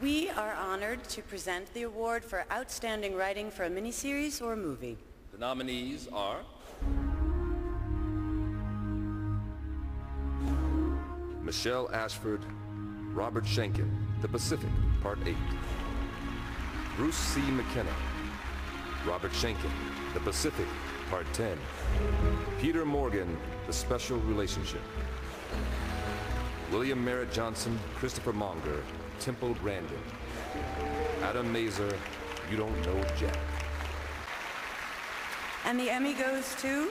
We are honored to present the award for Outstanding Writing for a Miniseries or Movie. The nominees are Michelle Ashford, Robert Schenkkan, The Pacific, Part 8. Bruce C. McKenna, Robert Schenkkan, The Pacific, Part 10. Peter Morgan, The Special Relationship. William Merritt Johnson, Christopher Monger, Temple Grandin. Adam Mazer, You Don't Know Jack. And the Emmy goes to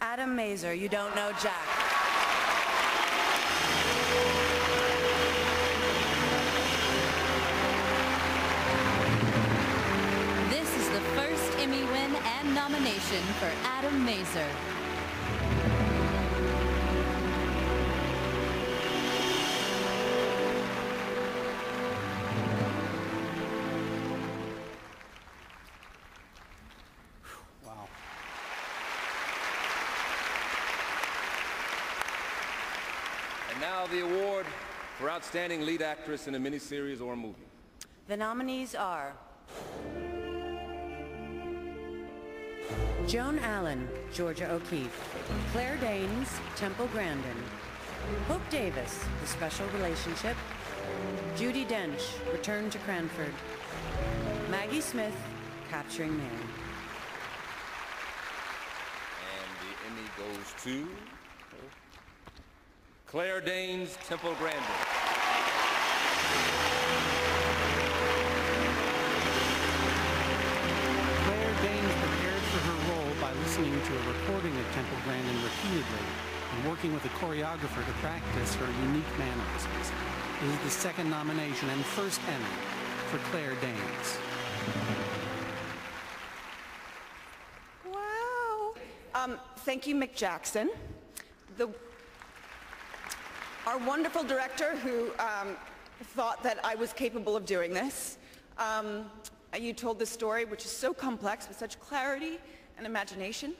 Adam Mazer, You Don't Know Jack. This is the first Emmy win and nomination for Adam Mazer. And now the award for Outstanding Lead Actress in a Miniseries or a Movie. The nominees are Joan Allen, Georgia O'Keeffe, Claire Danes, Temple Grandin, Hope Davis, The Special Relationship, Judi Dench, Return to Cranford, Maggie Smith, Capturing Mary. And the Emmy goes to Claire Danes, Temple Grandin. Claire Danes prepared for her role by listening to a recording of Temple Grandin repeatedly and working with a choreographer to practice her unique mannerisms. This is the second nomination and first Emmy for Claire Danes. Wow. Um, thank you, Mick Jackson. The, our wonderful director who um, thought that I was capable of doing this. Um, you told this story, which is so complex, with such clarity and imagination.